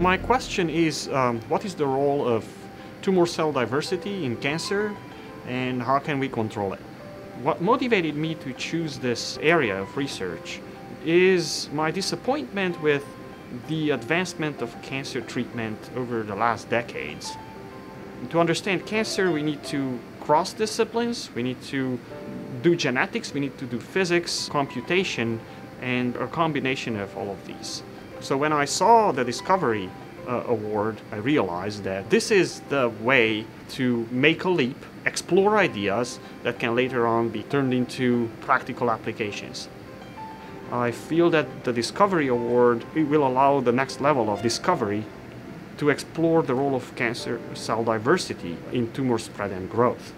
My question is um, what is the role of tumor cell diversity in cancer and how can we control it? What motivated me to choose this area of research is my disappointment with the advancement of cancer treatment over the last decades. To understand cancer, we need to cross disciplines, we need to do genetics, we need to do physics, computation, and a combination of all of these. So when I saw the Discovery uh, Award, I realized that this is the way to make a leap, explore ideas that can later on be turned into practical applications. I feel that the Discovery Award will allow the next level of discovery to explore the role of cancer cell diversity in tumor spread and growth.